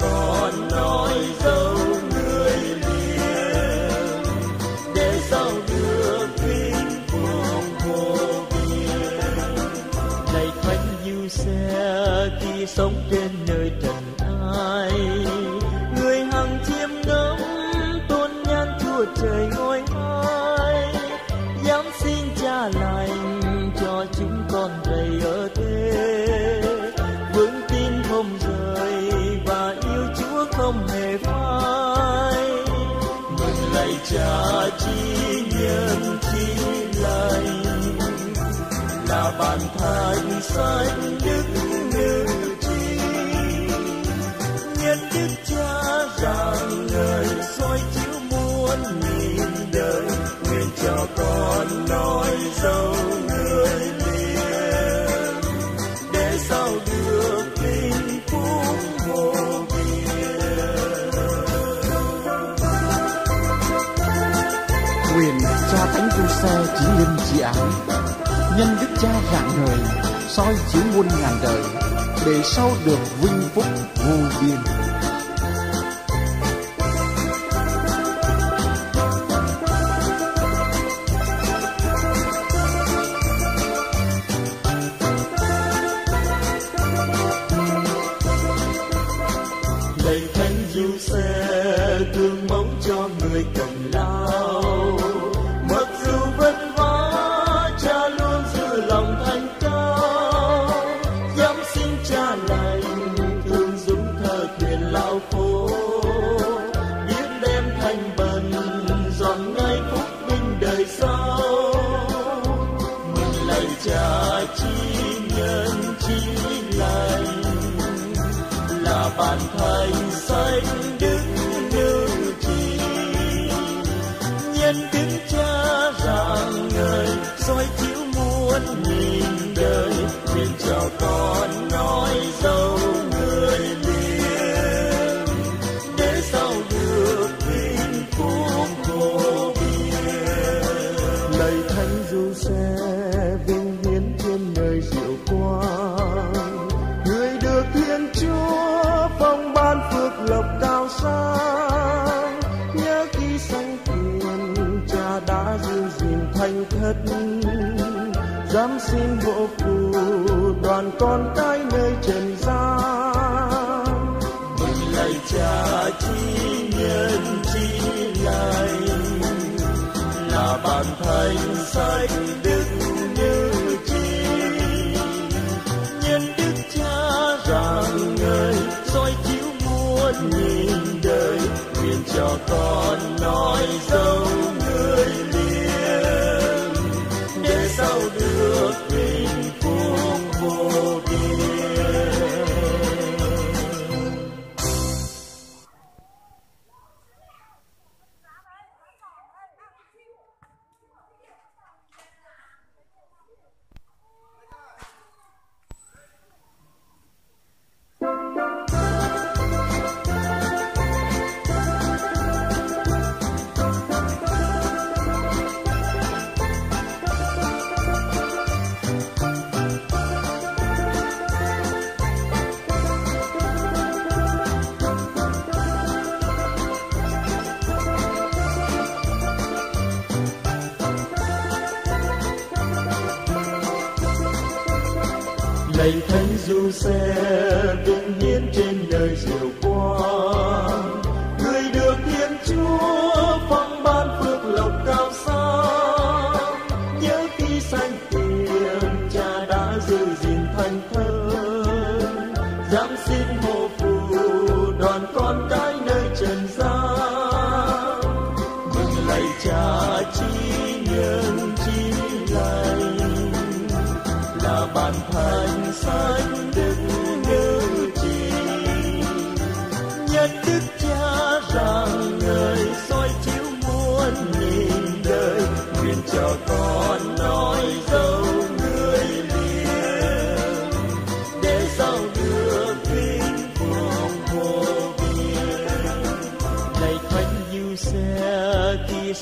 còn nói dấu người liền, để sau được vinh quang vô biên. Này thánh du xe khi sống trên chi nhân chi lành là bàn thánh xanh đức như chi. Nhân đức cha rằng người soi chiếu muôn nhìn đời, nguyện cho con nói dấu linh dị ảo nhân đức cha rạng ngời soi chiếu muôn ngàn đời, để sau được vinh phúc vô biên. Lạy thánh du xe thương mơ muôn nghìn đời nguyện chào con nói dối. con cái nơi trần gian. Mình lạy cha chi nhân chi lành là bản thành sách đức như chi. Nhân đức cha rằng người soi chiếu muôn nghìn đời, nguyện cho con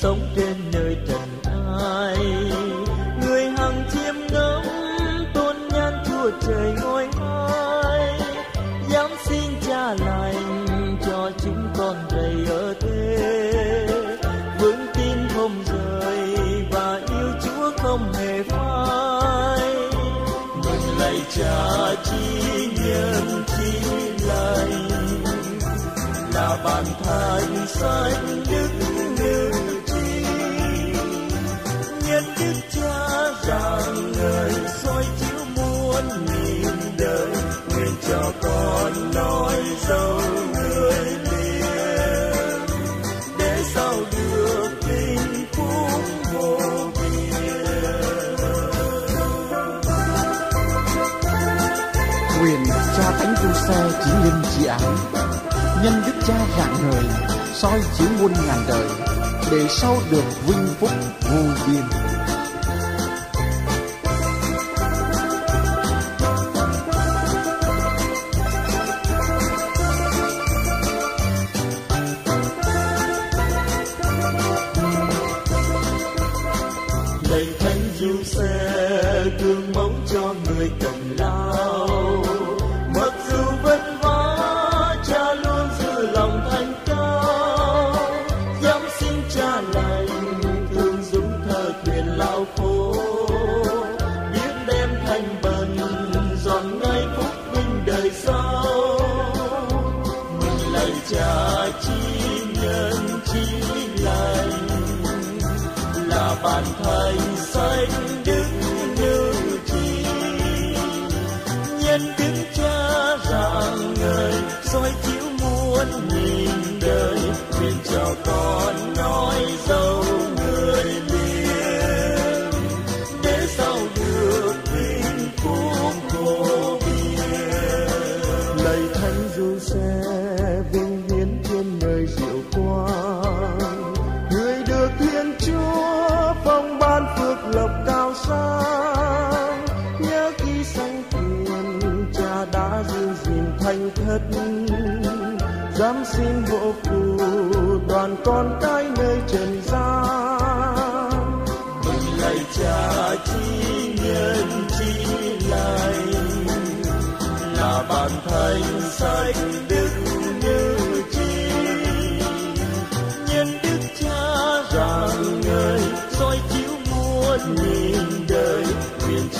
sống trên nơi trần ai. Người hằng chiêm ngẫm tôn nhan chúa trời ngôi ngôi. Dám xin cha lành cho chúng con đầy ở thế vững tin không rời và yêu chúa không hề phai. Mình lạy cha chi nhân, chi lành. Là bàn thành sanh đức con nói dấu người liền để sao được tình phúc vô biên. Quyền cha thánh tu xe chỉ linh chỉ ái nhân đức cha rạng ngời soi chiếu muôn ngàn đời, để sau được vinh phúc vô biên. thành xanh đức nữ chi. Nhân đức cha rạng ngời soi chiếu muôn nghìn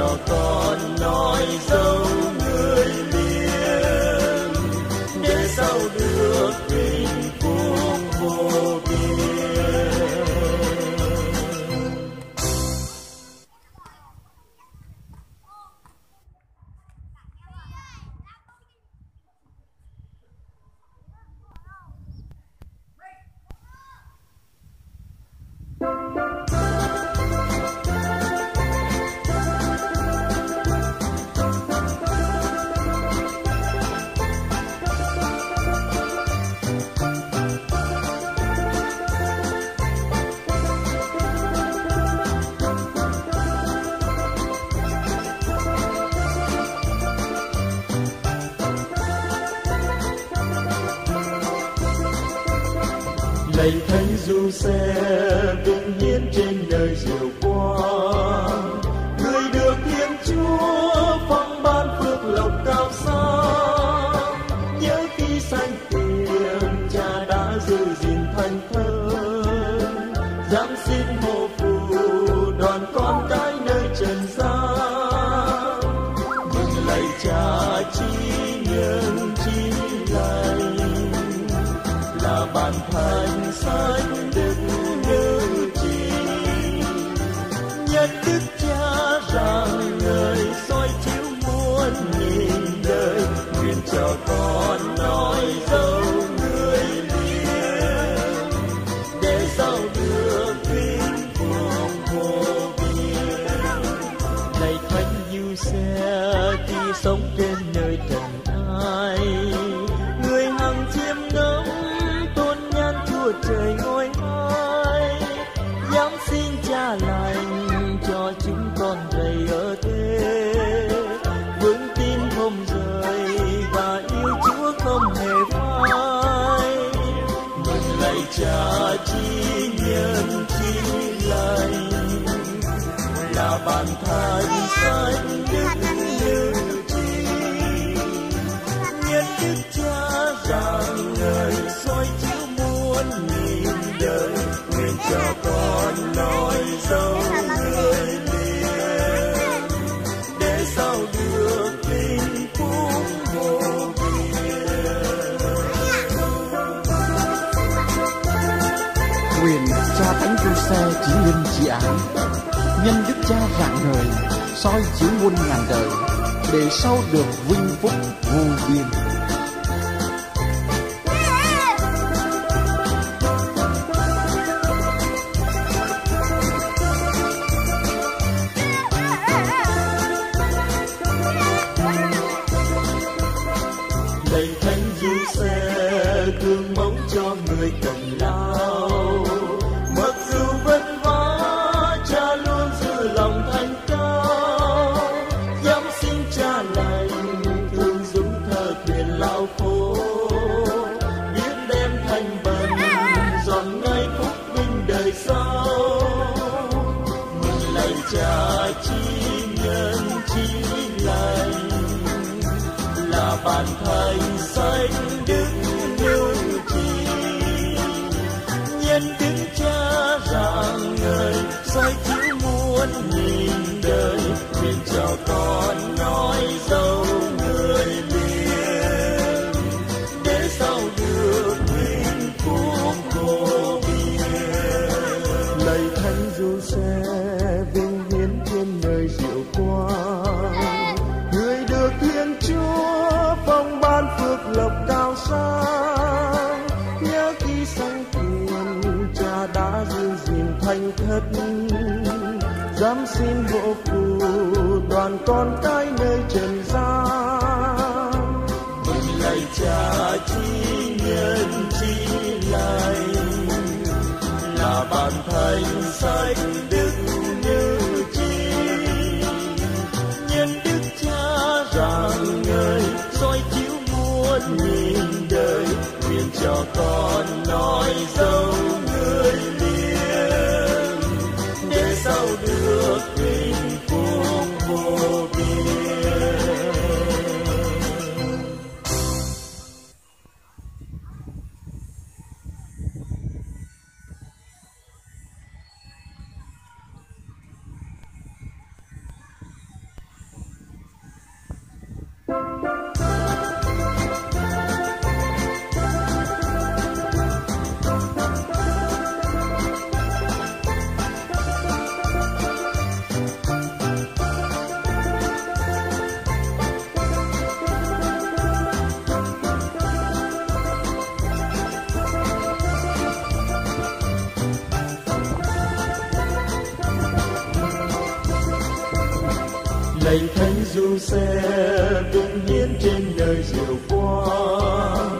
cho con nói dối. Jesus bàn thánh xanh đức như chi nhất đức cha rằng người soi chiếu muôn nghìn đời nguyện cho con nói dấu người liền để sao được vinh phúc vô quyền cha thánh du xe chỉ linh chỉ ái nhân đức cha rạng ngời soi chiếu muôn ngàn đời, để sau được vinh phúc vô biên thờ lao phố biết đêm thanh bần dọn ngay phúc vinh đời sau. Mừng lành cha chi nhân chi lành. Là bàn thành xanh đức như chi. Nhân đứng cha rằng người soi chiếu muôn nhìn đời, nguyện chào con thật dám xin hộ phù đoàn con cái nơi trần gian. Mừng lạy cha chi nhân chi lành. Là bàn thánh sách đức như chi. Nhân đức cha rằng người soi chiếu muôn nghìn đời. Nguyện cho con nói dấu lạy thánh du xe vinh hiến trên đời diệu quang.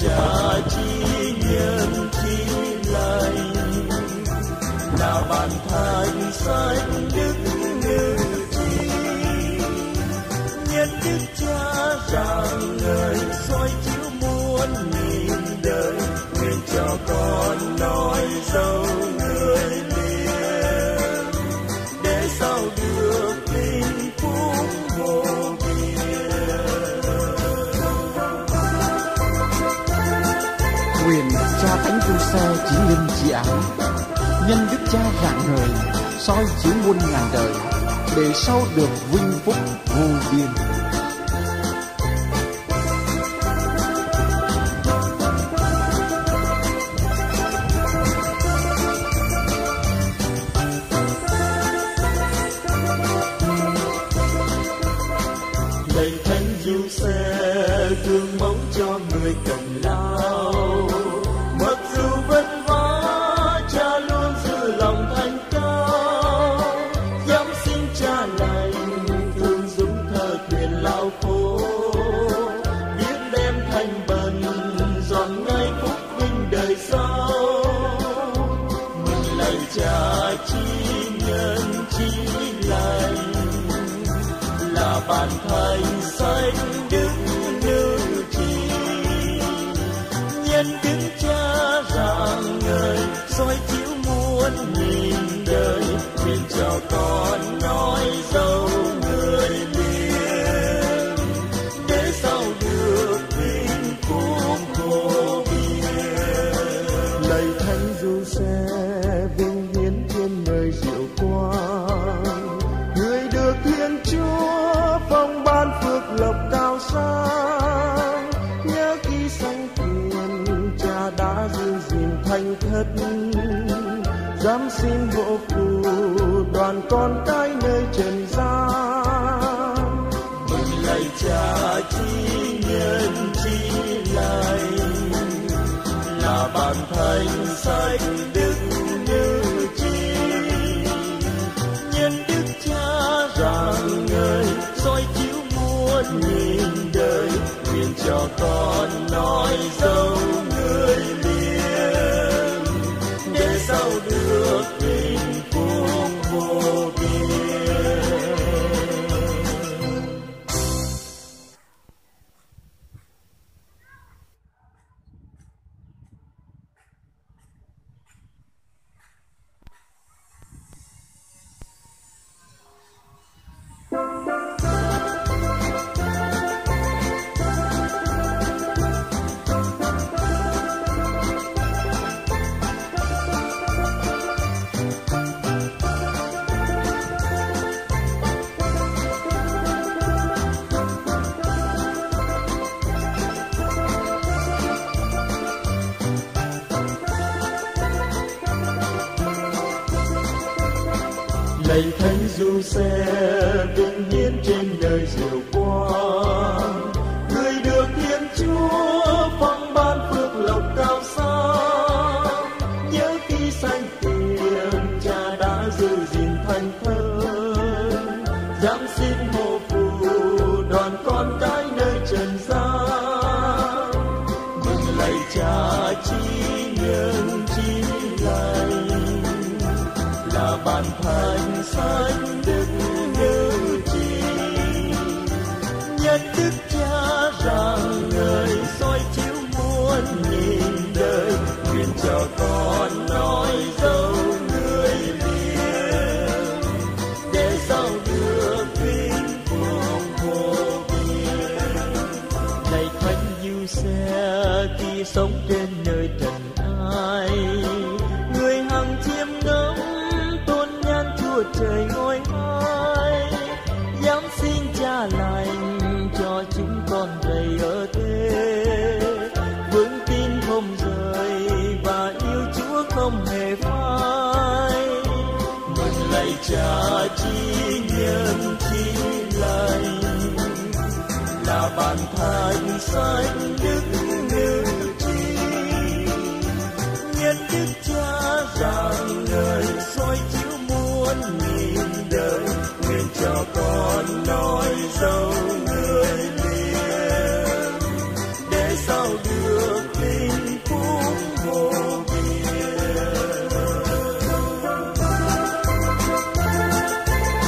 cha chi nhân chi lành là bàn thành sanh đức nữ chi nhân đức cha rằng người soi chiếu muôn nghìn đời nguyện cho con nói dấu xe chỉ linh chỉ ảo nhân đức cha rạng ngời soi chiếu muôn ngàn đời, để sau được vinh phúc vô biên. Nhân chi lành là bàn thành xanh đức như chi nhân đức cha rạng ngời soi chiếu muôn nghìn đời nguyện cho con nhớ khi cha đã giữ gìn thành thật. Dám xin hộ phù đoàn con cái nơi trần gian. Mừng lạy cha chi nhân, chi lành là bàn thánh sách đức cho con nói dấu lạy thánh du xe vinh hiến trên đời diệu quang. Nguyện thánh xanh đức như chi nhân đức cha rằng ngời soi chiếu muôn nghìn đời nguyện cho con nói dấu người liền để sau được hạnh phúc vô biên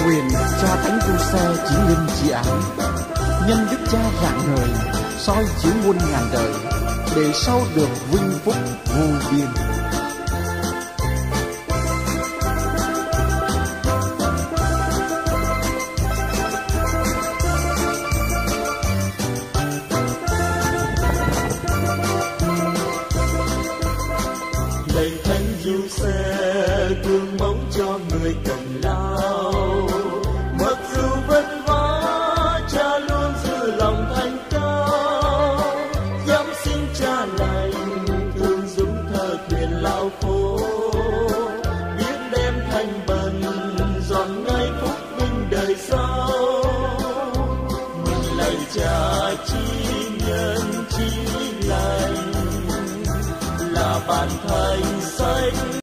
Nguyện cha Thánh tu Xe chỉ linh chỉ án Nhân Đức Cha rạng ngời soi chiếu muôn ngàn đời Để sau được vinh phúc vô biên.